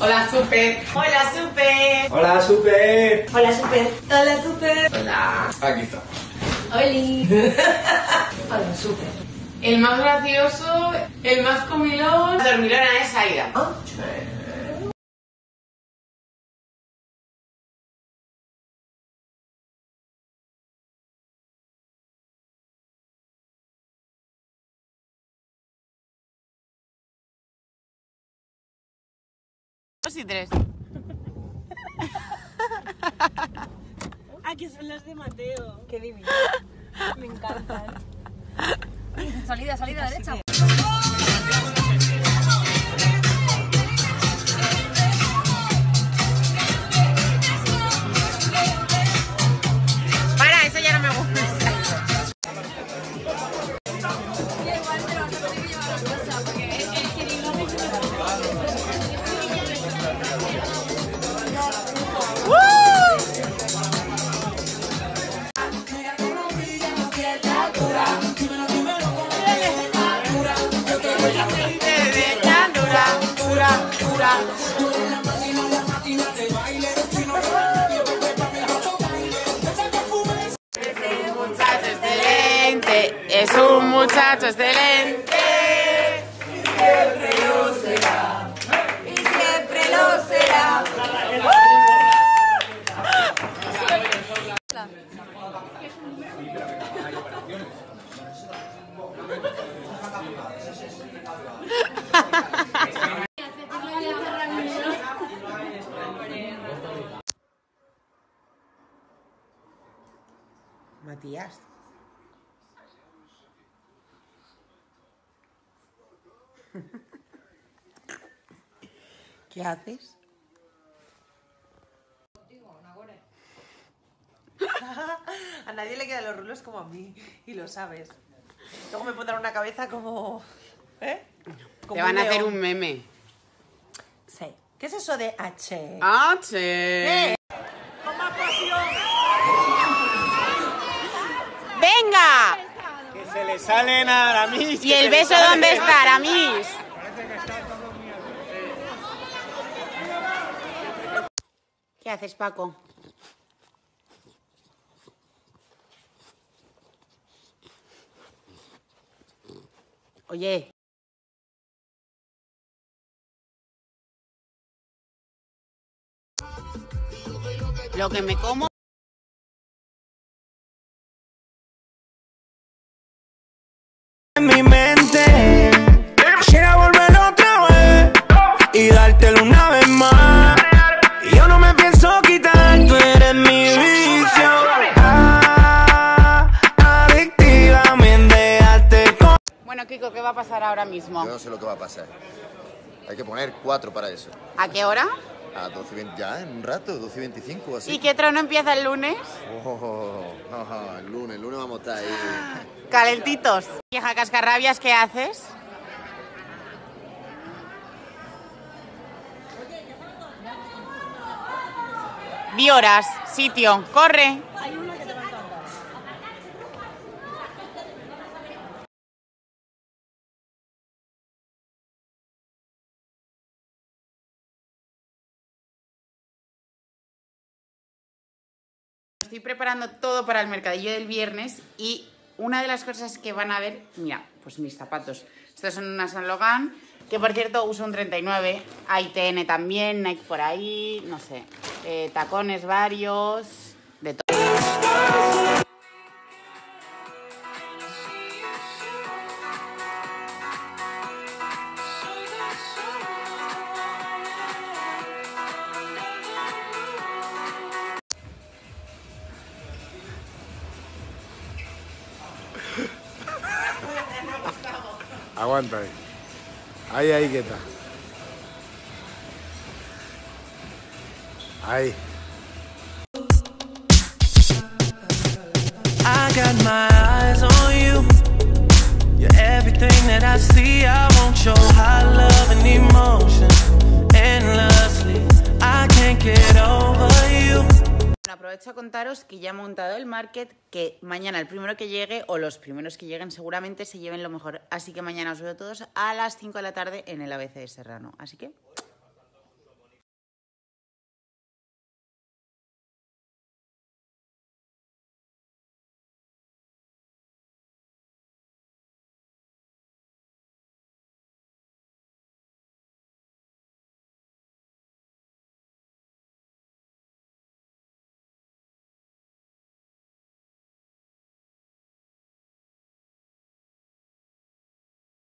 Hola, Super. Hola, Super. Hola, Super. Hola, Super. Hola, Super. Hola. Aquí está. Oli. Hola, Super. El más gracioso, el más comilón. Dormilona es Aida. Ah, Dos y tres. Aquí son las de Mateo. qué divino. Me encantan. Salida, salida derecha. Es un muchacho excelente. Y siempre lo será. Matías. ¿Qué haces? A nadie le quedan los rulos como a mí. Y lo sabes. Luego me pondrán una cabeza como. ¿Eh? Como Te van a hacer un meme. Sí. ¿Qué es eso de H? ¡H! ¡Venga! Que se le salen a Aramis. ¿Y el beso dónde está, Aramis? ¿Qué haces, Paco? Oye. Lo que me como. Pasar ahora mismo? Yo no sé lo que va a pasar. Hay que poner cuatro para eso. ¿A qué hora? A 12 y 20, ya en un rato, 12 y 25 o así. ¿Y qué trono empieza el lunes? Oh, no, el lunes, el lunes vamos a estar ahí. Calentitos. Vieja cascarrabias, ¿qué haces? Vi horas, sitio, corre. Estoy preparando todo para el mercadillo del viernes y una de las cosas que van a ver, mira, pues mis zapatos. Estos son unas San Logan, que por cierto uso un 39, hay TN también, Nike por ahí, no sé, eh, tacones varios, Aguanta ahí. Ahí, ahí, quieta. Ahí. I got my eyes on you. You're everything that I see. I want your aprovecho a contaros que ya he montado el market, que mañana el primero que llegue, o los primeros que lleguen seguramente se lleven lo mejor. Así que mañana os veo todos a las 5 de la tarde en el ABC de Serrano. Así que